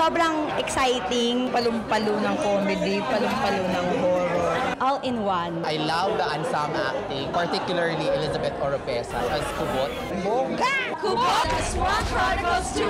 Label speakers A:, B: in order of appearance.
A: Sobrang exciting, palumpalo ng comedy, palumpalo ng horror. All in one.
B: I love the ensemble acting, particularly Elizabeth Oropesa as Kubot. Bongga!
A: Kubot Swan Chronicles 2